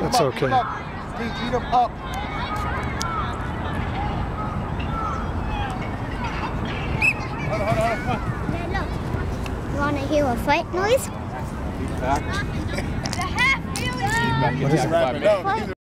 That's up, okay. Up. Eat, them up. Want to hear a fight noise? He's Back What is it?